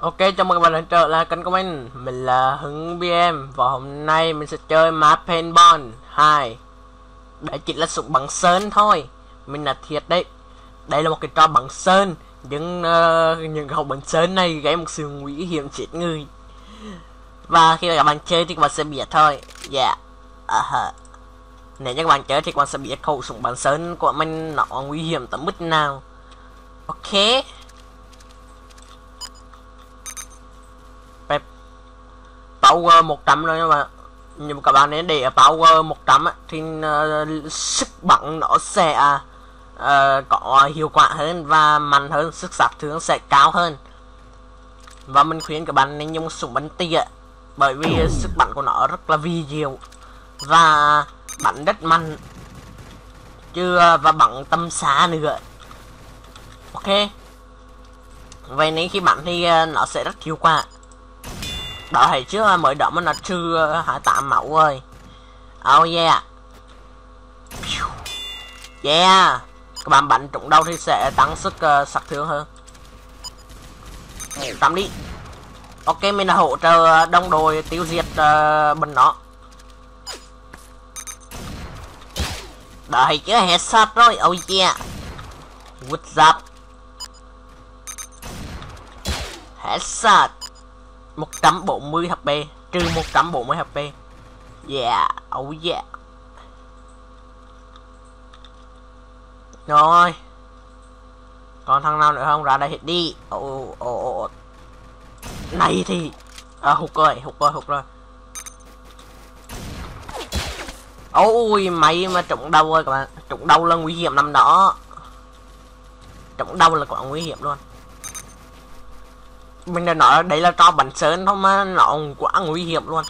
Ok, chào mừng các bạn đã trở lại kênh của mình. Mình là Hưng BM Và hôm nay mình sẽ chơi map Paintball 2 Đấy chỉ là súng bằng sơn thôi. Mình là thiệt đấy. Đây là một cái trò bằng sơn. Nhưng uh, những ờ, hộp bằng sơn này gây một sự nguy hiểm chết người. Và khi các bạn chơi thì các bạn sẽ biết thôi. Yeah uh -huh. Nếu như các bạn chơi thì các bạn sẽ biết khẩu súng bằng sơn của mình nó nguy hiểm tới mức nào. Ok. Power 100 rồi nhưng mà. Nhưng mà các bạn nên để power 100 thì uh, sức bắn nó sẽ uh, có hiệu quả hơn và mạnh hơn sức sát thương sẽ cao hơn. Và mình khuyên các bạn nên dùng súng bắn tỉa bởi vì sức bắn của nó rất là vi diệu và bắn rất mạnh. Chứ uh, và bắn tâm xa nữa. Ok? Vậy nên khi bắn thì uh, nó sẽ rất hiệu quả đợi thì trước ờ, mới đỡ nó chưa ờ, hả tạm mẫu ơi. Ờ, oh yeah. Yeah. Các bạn bắn trúng đâu thì sẽ tăng sức uh, sát thương hơn. Tắm đi. Ok mình đã hỗ trợ đông đội tiêu diệt uh, bên nó. Đợi chứ hết sát rồi. Oh yeah. What's up sát. 140 HP trừ 140 HP yeah oh yeah. Rồi. Còn thằng nào nữa không? Ra đây hết đi. Ồ ồ ồ này thì à, hụt rồi hụt rồi hụt rồi. Ôi mày mà trụng đầu rồi các bạn. Trụng đầu là nguy hiểm năm đó. Trụng đầu là quá nguy hiểm luôn mình đã nói đấy là cho bắn sơn thôi mà nó quá nguy hiểm luôn.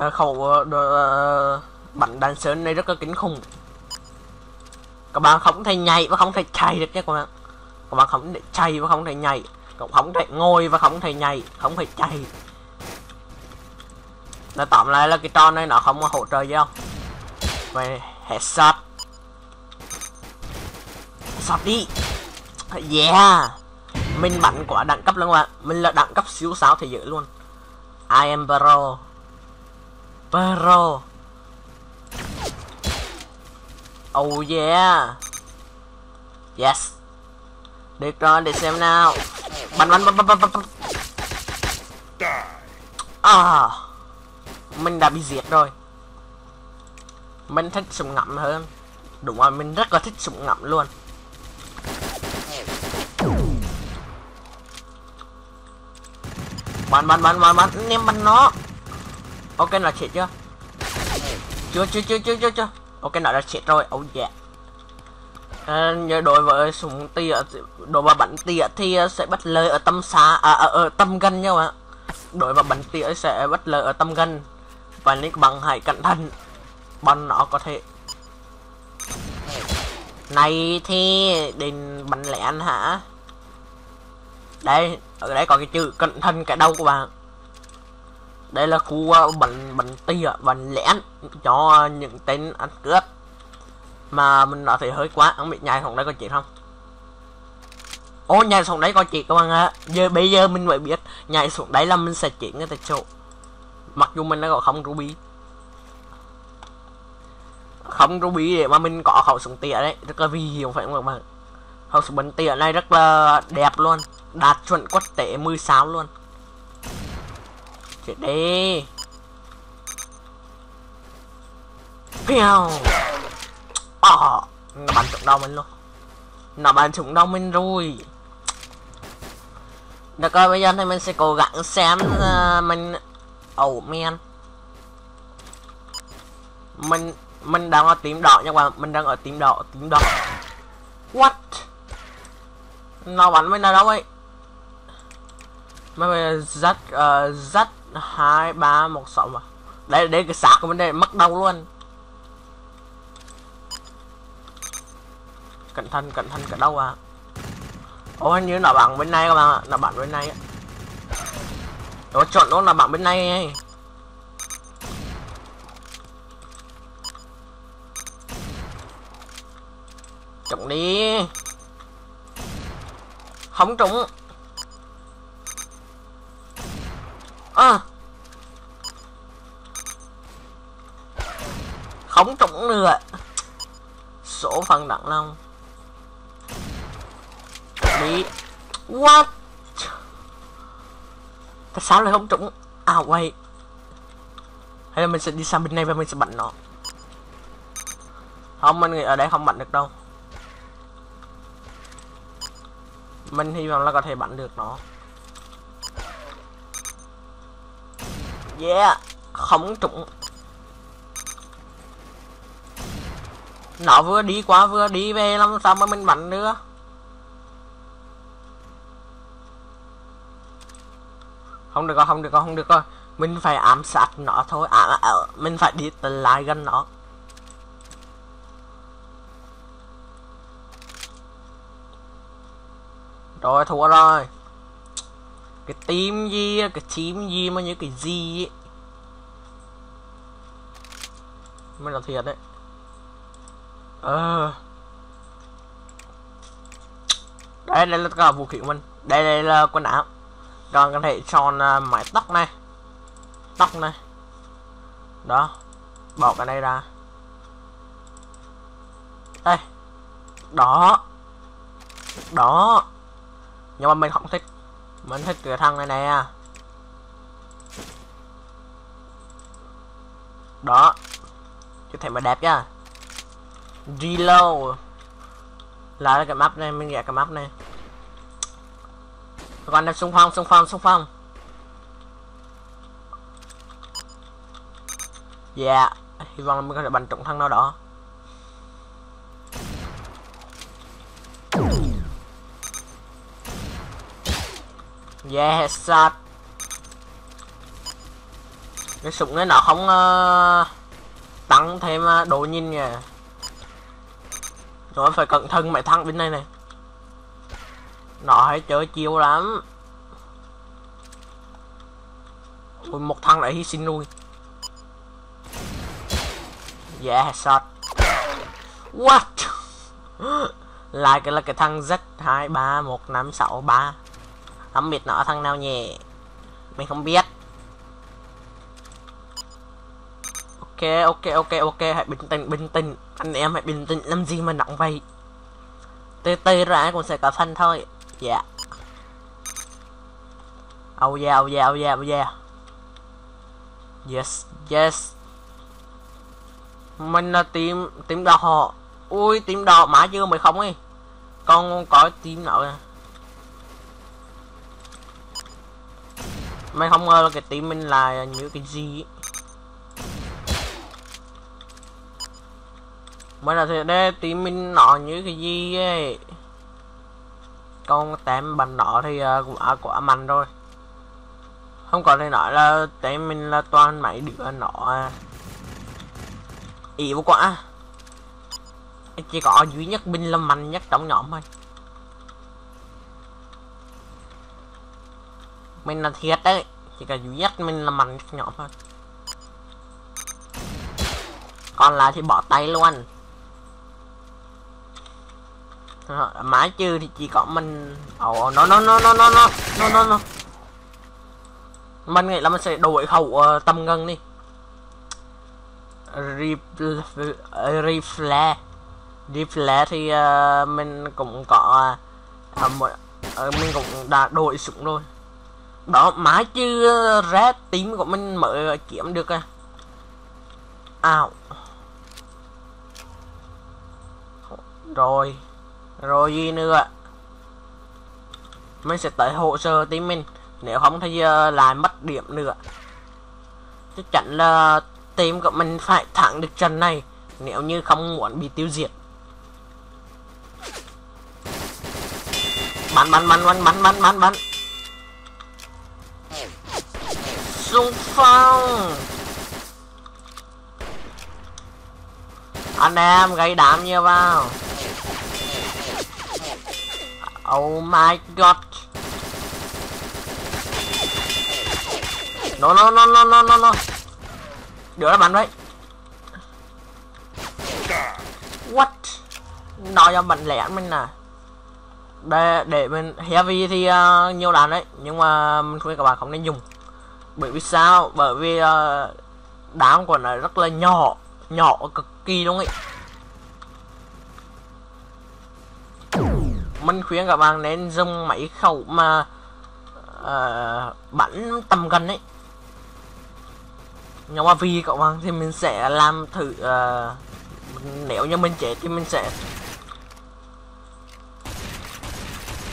À, khẩu uh, bắn đạn sơn này rất là kinh khủng. Các bạn không thể nhảy và không thể chạy được nha các bạn. Các bạn không thể chạy và không thể nhảy. Cũng không thể ngồi và không thể nhảy không thể chạy. Nó tóm lại là cái trò này nó không có hỗ trợ gì không về headshot headshot đi. Yeah mình bắn quả đẳng cấp luôn bạn mình là đẳng cấp siêu sáo thế giới luôn. I am pro pro oh yeah. Yes. Được rồi, để xem nào. Bắn bắn bắn bắn bắn bắn. À. Mình đã bị diệt rồi. Mình thích súng ngậm hơn. Đúng rồi mình rất là thích súng ngậm luôn. Bắn bắn bắn bắn bắn. Em bắn nó. Ok là chết chưa? Chưa chưa chưa chưa chưa chưa. Ok nó đã chết rồi. Oh yeah. À, đối với súng tỉa đối với bắn tỉa thì à, sẽ bắt lời ở tâm xa à, à ở, ở tâm gần nhau ạ. Đối với bắn tỉa sẽ bắt lời ở tâm gần. Và nick bằng hãy cẩn thận. Bắn nó có thể. Này thì đến bắn lẹn hả? Đây ở đây có cái chữ cẩn thận cái đầu của bạn. Đây là khu ờ, uh, bắn bắn tia bắn lén cho những tên ăn cướp. Mà mình nói thấy hơi quá không bị nhai xuống đây có chuyện không? Ô nhai xuống đấy có chuyện các bạn ạ. Giờ bây giờ mình mới biết nhai xuống đấy là mình sẽ chuyển ngay tại chỗ. Mặc dù mình đã có không ruby. Không ruby để mà mình có khẩu súng tỉa đấy. Rất là vi hiểm phải không các bạn? Khẩu súng bắn tỉa này rất là đẹp luôn. Đạt chuẩn quốc tế 16 luôn. Chết đi. Piao Ờ Nó bắn trúng đầu mình luôn. Nó bắn trúng đầu mình rồi. Được rồi bây giờ thì mình sẽ cố gắng xem uh, mình Oh man Mình Mình đang ở tím đỏ nha các bạn. Mình đang ở tím đỏ tím đỏ. What? Nó bắn bên nào đâu ấy? Mà mày dắt uh, hai ba một sáu mà. Đây đây cái xác của mình đây mất đầu luôn. Cẩn thận cẩn thận cả đâu à ô hình như nó bạn bên này các bạn ạ. Nó bạn bên này á nó chọn nó là bạn bên này ấy. trụng đi không trúng. À. không trúng nữa. Số phần đặng long đi what? Tại sao lại không trúng? À quay hay là mình sẽ đi sang bên này và mình sẽ bắn nó. Không mình nghĩ ở đây không bắn được đâu. Mình hy vọng là có thể bắn được nó. Yeah không trúng. Nó vừa đi qua vừa đi về làm sao mà mình bắn nữa không được rồi không được rồi không được rồi. Mình phải ám sát nó thôi. À, à, à mình phải đi lại gần nó. Rồi thua rồi cái team gì cái team gì mà như cái gì ấy. Mới là thiệt đấy. Ờ. Đây đây là cả vũ khí của mình. Đây đây là quần áo. Còn có thể chọn uh, mái tóc này. Tóc này. Đó. Bỏ cái này ra. Đây. Đó. Đó nhưng mà mình không thích. Mình thích cái thằng này nè. Đó. Chứ thể mà đẹp nhá. Reload là cái map này, mình ghé cái map này. Còn là xung phong xung phong xung phong. Yeah hy vọng là mình có thể bắn trúng thằng nào đó. Dạ, yeah, sát Cái súng này nó không ờ, uh, tăng thêm uh, đồ nhìn kìa. Rồi phải cẩn thận mấy thằng bên này này. Nó hay chơi chiêu lắm. Ôi, một thằng lại hy sinh luôn Yeah, sát What? lại cái là cái thằng Z2315653 Tắm biệt nó thằng nào nhỉ? Mình không biết. Ok, ok, ok, ok, hãy bình tĩnh, bình tĩnh. Anh em hãy bình tĩnh, làm gì mà nặng vậy? Tê tê ra cũng sẽ có phân thôi. Dạ. Yeah. Oh yeah, oh yeah, oh yeah, oh yeah. Yes, yes. Mình là tím, tím đỏ họ. Ui, tím đỏ má chưa mày không ấy. Con có tím nào. À? Mày không ngờ là cái team mình là như cái gì Mới là thì đây team mình nọ như cái gì ấy. Con tem bằng nọ thì uh, quả quả mạnh rồi. Không có thể nói là tại mình là toàn mấy đứa nọ, à. yếu quá. Chỉ có duy nhất binh là mạnh nhất trong nhóm thôi. Mình là thiệt đấy. Chỉ cần duy nhất mình là mạnh nhỏ thôi. Còn lại thì bỏ tay luôn. Ờ, mãi chưa thì chỉ có mình. Ồ nó nó nó nó nó nó nó nó nó. Mình nghĩ là mình sẽ đổi khẩu uh, tầm ngân đi. Rifle ờ, rifle. Thì uh, mình cũng có uh, uh, mình cũng đã đổi súng rồi đó má chứ uh, red tím của mình mới uh, kiếm được à. Ảo rồi rồi gì nữa mình sẽ tới hỗ trợ tím mình. Nếu không thì uh, lại mất điểm nữa. Chắc chắn là team của mình phải thắng được trận này nếu như không muốn bị tiêu diệt. Bắn bắn bắn bắn bắn bắn bắn bắn. Xung phong. Anh em gây đám như vào. Oh my god. Nó nó nó nó nó nó nó đứa nó bắn đấy. What? Nó cho bắn lẻ mình nè để để mình heavy thì uh, nhiều đạn đấy. Nhưng mà mình khuyên các bạn không nên dùng bởi vì sao bởi vì uh, đám của nó rất là nhỏ nhỏ cực kỳ luôn ấy mình khuyên các bạn nên dùng máy khẩu mà uh, bắn tầm gần ấy nhưng mà vì các bạn thì mình sẽ làm thử uh, nếu như mình chết thì mình sẽ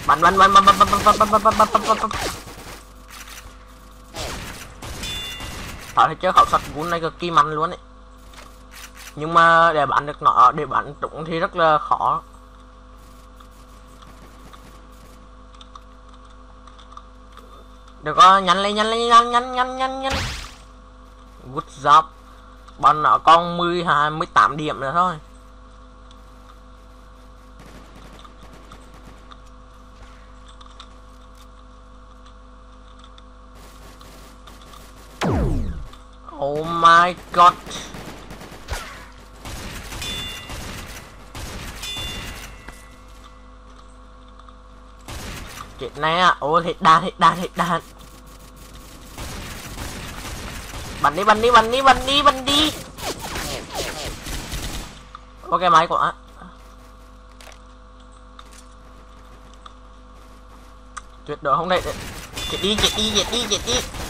bắn bắn bắn bắn bắn bắn bắn bắn bắn bắn bắn bắn bắn phải thấy chơi khẩu sắt gun này cực kỳ mạnh luôn ấy. Nhưng mà để bắn được nó, để bắn trúng thì rất là khó. Được có nhanh lên nhanh lên nhanh nhanh nhanh nhanh nhanh. Good job. Bọn nó còn 12 18 điểm nữa thôi. Oh my god. Chuyện này à, ôi hết đàn hết đàn hết đàn. Bắn đi bắn đi bắn đi bắn đi bắn đi. Ok máy quả Tuyệt đối không thể Chết đi chết đi chết đi chết đi.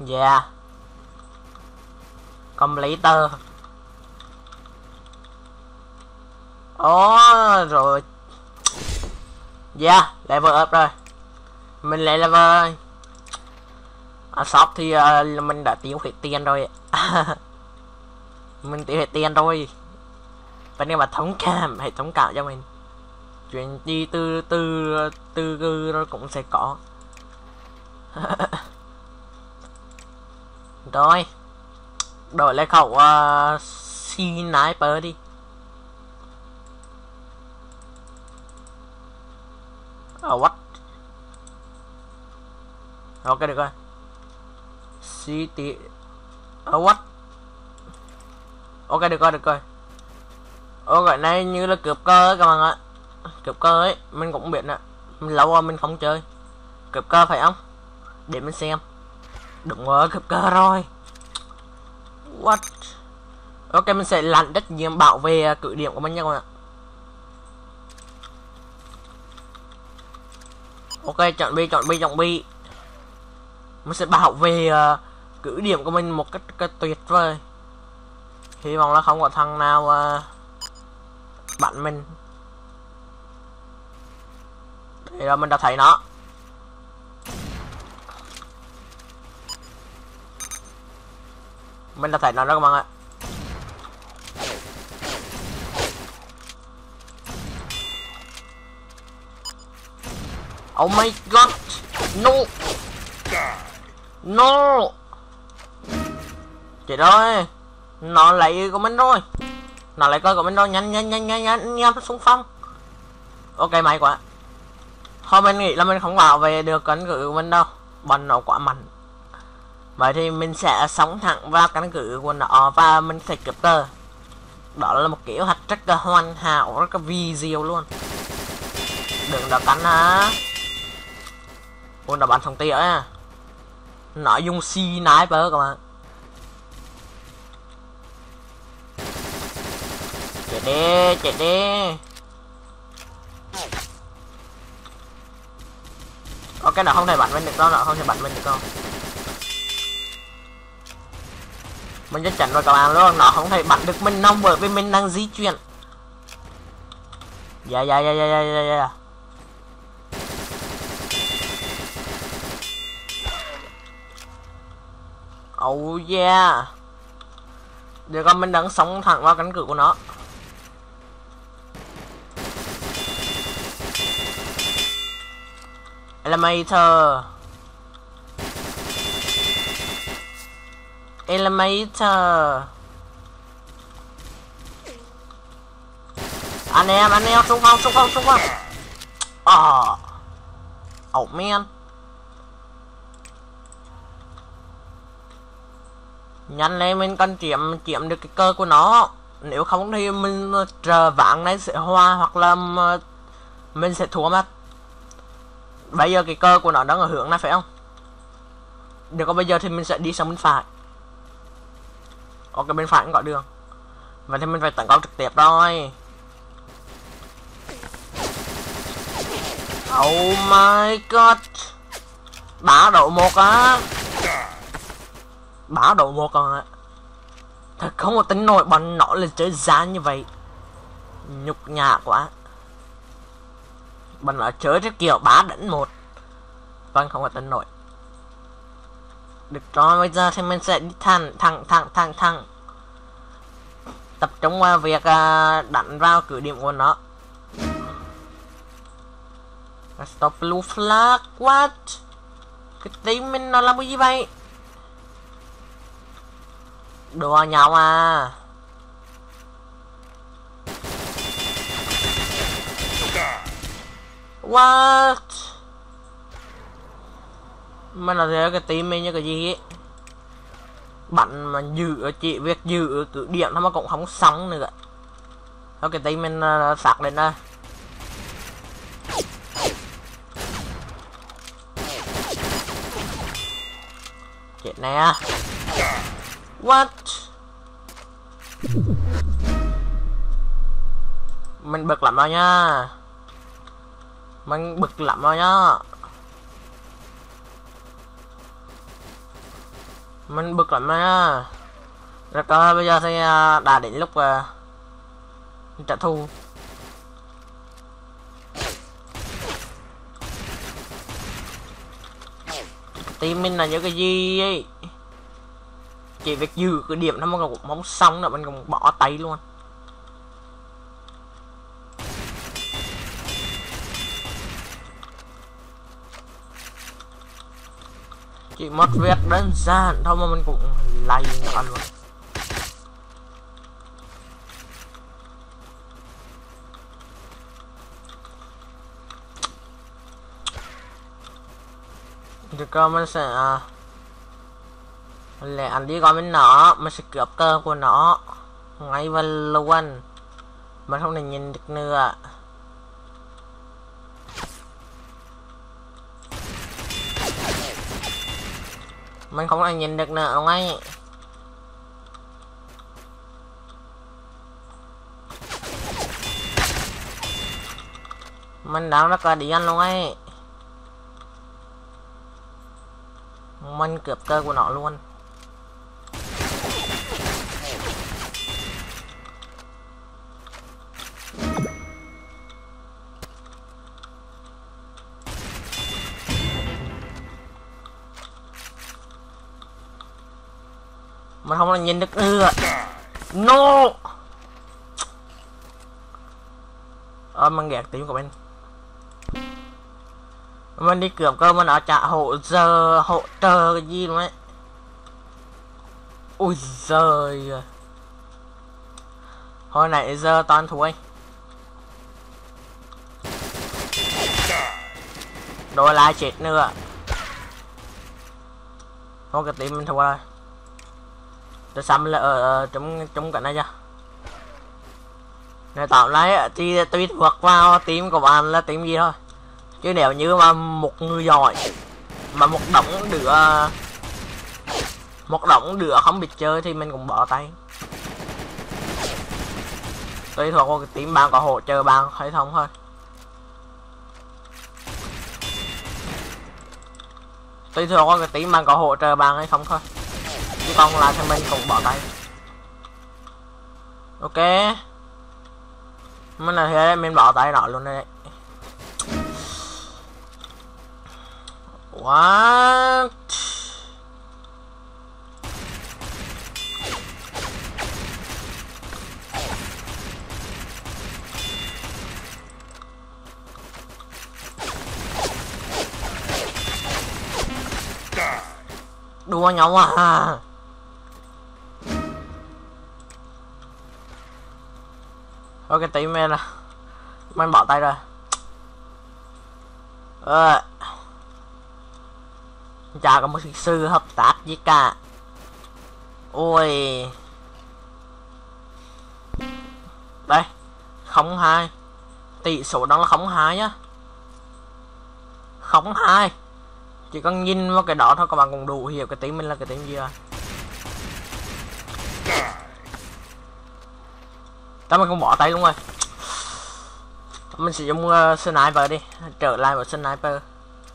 Dạ. Yeah Completer Ồ oh, rồi dạ, Yeah level up rồi. Mình lại level rồi à, shop thì uh, mình đã tiêu hết tiền rồi. Mình tiêu hết tiền rồi. Và nên mà thống cảm hãy thống cảm cho mình. Chuyện đi từ từ từ từ rồi cũng sẽ có. rồi. Đổi lại khẩu uh, sniper đi. Oh what? Ok được rồi. City oh what? Ok được rồi được rồi. Ô này như là cướp cơ ấy các bạn ạ. Cướp cơ ấy mình cũng biết nè. Lâu rồi mình không chơi. Cướp cơ phải không? Để mình xem đúng rồi cướp cơ rồi. What? Ok mình sẽ lặn đất nhiệm bảo vệ à, cự điểm của mình nha các bạn ạ. Ok chọn bi chọn bi chọn bi mình sẽ bảo vệ uh, điểm của mình một cách, cách tuyệt vời. Hy vọng là không có thằng nào à, uh, bạn mình. Đây là mình đã thấy nó. Mình đã thể nó đó các bạn ạ. Oh my god. No. No. Trời ơi Nó lại của mình rồi. Nó lại coi của mình rồi. Nhanh nhanh nhanh nhanh nhanh nhanh xuống phong Ok, may quá. Thôi, mình nghĩ là mình không bảo vệ được cánh cử của mình đâu. Bọn nó quá mạnh. Vậy thì mình sẽ sống thẳng vào căn cứ của nó Và mình sẽ cướp tờ. Đó là một kiểu hoạch rất là hoàn hảo Rất là vi diệu luôn. Đừng đó cánh hả? Ôi nó bắn thằng tỉa à. Nó dùng sniper các bạn Chạy đi, chạy đi. Ok nó không thể bắn mình được đâu, nó không thể bắn mình được đâu Mình chắc chắn rồi các bạn luôn, nó không thể bắt được mình nông bởi vì mình đang di chuyển. Dạ dạ dạ dạ dạ dạ dạ. Oh yeah. Giờ con mình đang sống thẳng vào cánh cửa của nó. Elevator Elevator Anh em, anh em, xung phong, xung phong, xung phong. Ờ. Oh men. nhanh lên mình cần chiếm chiếm được cái cơ của nó. Nếu không thì mình chờ vãng này sẽ hoa hoặc là mình sẽ thua mất. Bây giờ cái cơ của nó đang ở hướng này phải không? Được còn bây giờ thì mình sẽ đi sang bên phải ok, bên phải cũng gọi đường vậy thì mình phải tấn công trực tiếp rồi oh my god. Bá độ một á. Bá độ một còn ạ thật không có tính nổi bọn nó lên chơi gian như vậy. Nhục nhã quá. Bọn nó chơi cái kiểu bá đánh một. Vâng không có tính nổi được rồi bây giờ thì mình sẽ đi thẳng thẳng thẳng thẳng thẳng. Tập trung vào việc uh, đánh vào cửa điểm của nó. Stop blue flag what? Cái team mình nó làm cái gì vậy? Đùa nhau à. What? Mà là thế cái team mình như cái gì ấy. Bạn mà giữ chị việc giữ cứ điện nó mà cũng không sống nữa thôi cái team mình uh, sạc lên đây chết nè. What? Mình bực lắm rồi nha mình bực lắm rồi nhá. Mình bực lắm á, rồi coi bây giờ thì à, đã đến lúc uh, trả thù. Team mình là những cái gì ấy? Chỉ việc giữ cái điểm nó mà cũng mong xong là mình còn bỏ tay luôn. Chỉ một việc đơn giản thôi mà mình cũng lay nó luôn thì cơ mình sẽ à, lẹ anh đi coi bên nó mình sẽ cướp cơ của nó ngay và luôn mình không thể nhìn được nữa mình không ai nhìn được nữa, ông ấy. Mình đang rất là đi ăn luôn ấy. Mình cướp cơ của nó luôn. Mà không là nhìn được nữa no. Ờ mang gạt tím của mình mình đi cướp cơ mà nó trả hỗ giờ hỗ trợ cái gì luôn ấy. Ui giời hồi nãy giờ toàn thua anh đổi lại chết nữa. Thôi, cái tim mình thua rồi tôi xăm là ở ờ, ờ, trong trong cái này nha này tạo lấy thì tùy thuộc vào team của bạn là team gì thôi. Chứ nếu như mà một người giỏi, mà một đống đứa, một đống đứa không biết chơi thì mình cũng bỏ tay. Tùy thuộc vào cái team bạn có hỗ trợ bạn hay không thôi. Tùy thuộc vào cái team bạn có hỗ trợ bạn hay không thôi chứ không là thằng mình cũng bỏ tay. Ok. Mình là thế, mình bỏ tay nó luôn đấy. What? Đua nhau à? Ok tí men à Mình bỏ tay rồi. Ờ. Chả có một sự hợp tác gì cả ôi đây, không hai. Tỷ số đó là không hai nhá không hai. Chỉ cần nhìn vào cái đó thôi, các bạn cũng đủ hiểu cái tiếng mình là cái tiếng gì rồi tao mình không bỏ tay luôn rồi. Mình sử dụng uh, ờ, sniper đi. Trở lại một sniper.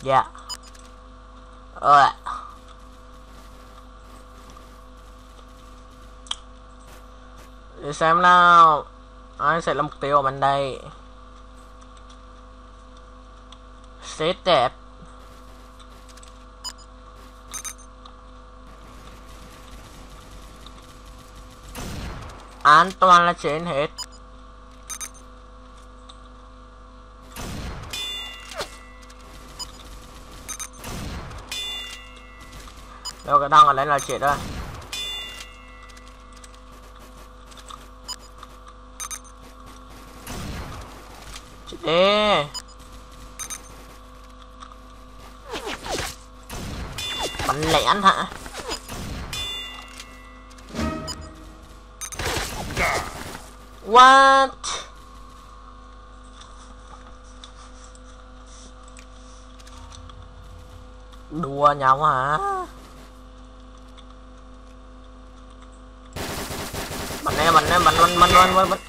Dạ. Yeah. ờ để xem nào. Ai sẽ là mục tiêu của mình đây. Xếp đẹp. An toàn là trên hết. Đâu, cái thằng ở đây là chết rồi chết đi bắn lẻn hả? What? Đùa nhau hả? Mình em mình em mình, mình, mình, mình, mình, mình.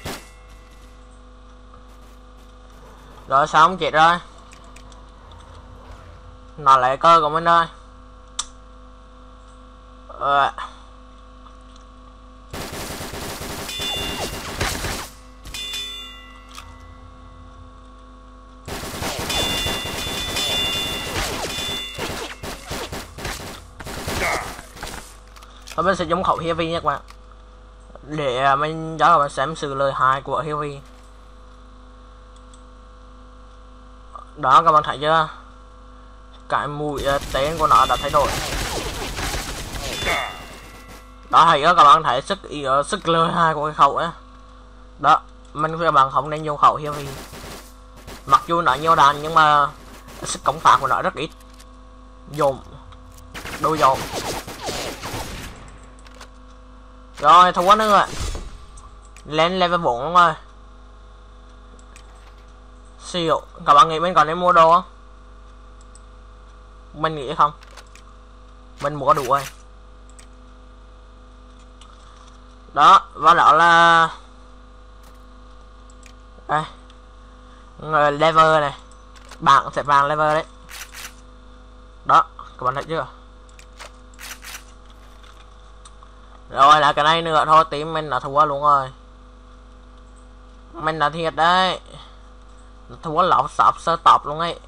Rồi xong chị rồi? Nó lại cơ của mình ơi Ờ. và mình sẽ dùng khẩu heavy nha các bạn. Để à, mình cho các bạn xem sự lời hại của heavy Đó, các bạn thấy chưa? Cái mũi à, tên của nó đã thay đổi. Đó thấy các bạn thấy sức ờ, sức lời hại của cái khẩu á Đó, Mình các bạn không nên dùng khẩu heavy Mặc dù nó nhiều đàn, nhưng mà Sức công phá của nó rất ít. Dồn, Đôi dồn rồi thua nữa rồi Lên level 4 luôn rồi. Siêu Các bạn nghĩ mình còn nên mua đồ không? Mình nghĩ không. Mình mua đủ rồi. Đó, Và đó là Đây. Level này. Bạn sẽ vàng level đấy. Đó, Các bạn thấy chưa? Rồi là cái này nữa, thôi tím mình đã thua luôn rồi. Mình đã thiệt đấy. Thua lọc sập sơ tập luôn ấy.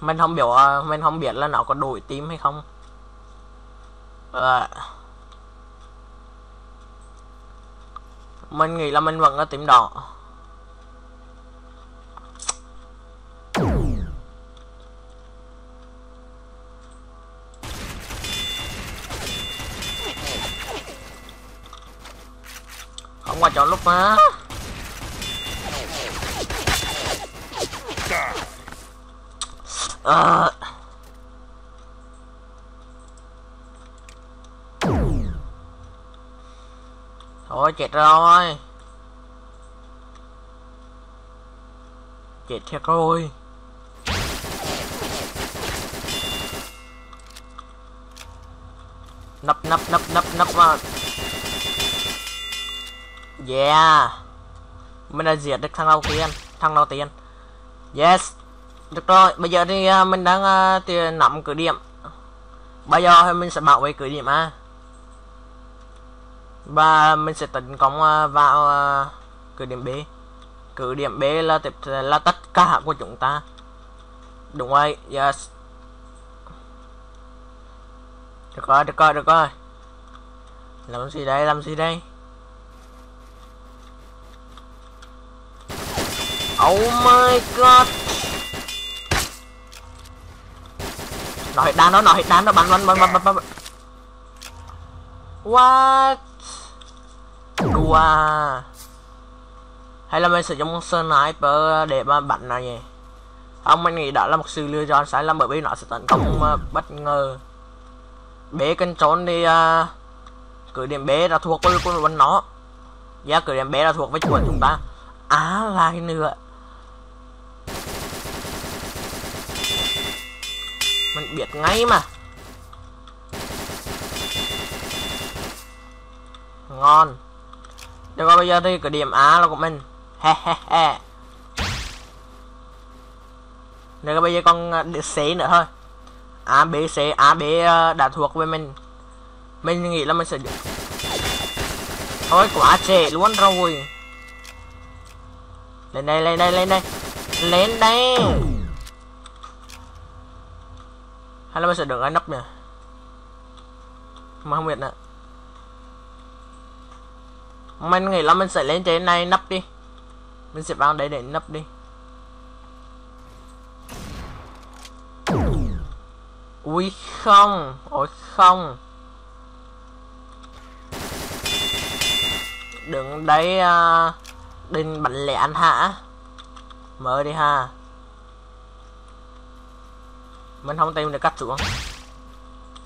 Mình không biểu ờ, mình không biết là nó có đổi tím hay không. À. mình nghĩ là mình vẫn là tím đỏ. Cho chọn lúc mà à. Ờ. thôi, chết rồi. Chết thiệt rồi. Nấp nấp nấp nấp nấp vào. Yeah. Mình đã diệt được thằng đầu tiên Thằng đầu tiên Yes. Được rồi Bây giờ thì à, mình đang uh, thì nắm cửa điểm. Bây giờ thì mình sẽ bảo vệ cửa điểm A. Và mình sẽ tấn công uh, vào uh, cửa điểm B. Cửa điểm B là tiếp là tất cả của chúng ta. Đúng rồi Yes. Được rồi được rồi được rồi. Làm gì đây làm gì đây? Oh my god. Nó hit đan đó, nó hit đan đó, bắn bắn bắn bắn bắn bắn. What? Đùa. Hay là mình sử dụng sniper để mà bắn nó nhỉ? Không, mình nghĩ đó là một sự lựa chọn sai lầm bởi vì nó sẽ tấn công uh, bất ngờ. B cần trốn đi uh, cứ điểm B là thuộc với quân nó. Dạ, cứ điểm B là thuộc với quân chúng ta. Á, à, lại nữa mình biết ngay mà. Ngon. Được rồi, bây giờ thì cái điểm A là của mình. He he he. Được rồi, bây giờ còn à, C nữa thôi. A, B, C, A, B à, đã thuộc về mình. Mình nghĩ là mình sẽ thôi, quá trễ luôn rồi. Lên đây lên đây lên đây. Lên đây hay là mình sẽ được cái nắp nè, mà không biết nữa. Mình nghĩ là mình sẽ lên trên này nắp đi. Mình sẽ vào đây để nắp đi. Ui không. Ôi không. Đừng đấy uh, à, đừng bắn lẻ anh hả? Mở đi ha mình không tìm được cách xuống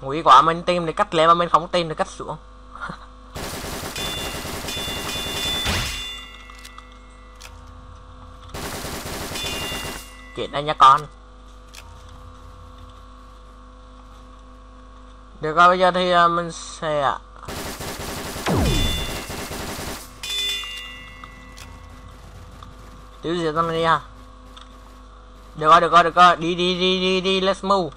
nguy quá mình tìm được cách lên mà mình không tìm được cách xuống chuyện đây nha con. Được rồi, bây giờ thì à, mình sẽ à, tiêu diệt nó đi ha được rồi được rồi được rồi. Đi đi đi đi đi. Let's move.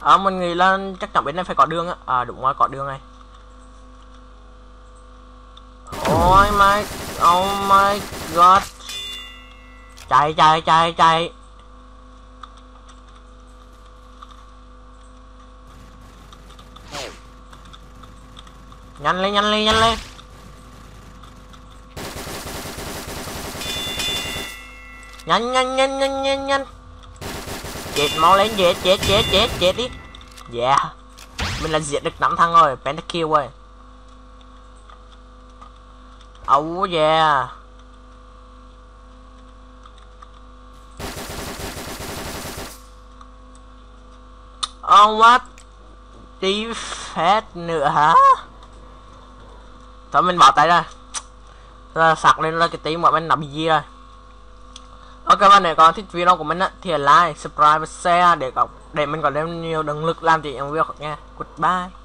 À, mình nghĩ là chắc chắn bên này phải có đường á. À đúng rồi có đường này. Oh my oh my god. Chạy chạy chạy chạy. Nhanh lên nhanh lên nhanh lên. Nhanh nhanh nhanh nhanh nhanh nhanh. Chết, mau lên, chết chết chết chết chết đi. Yeah mình là diệt được năm thằng rồi, pentakill rồi oh yeah Oh what Đi phép nữa hả? Thôi, mình bỏ tay ra. Rồi sạc lên là cái tí mọi bên nằm gì rồi. Vâng, ok bạn này có thích video của mình á thì like, subscribe và share để có để mình có thêm nhiều động lực làm chuyện video khác nha. Goodbye.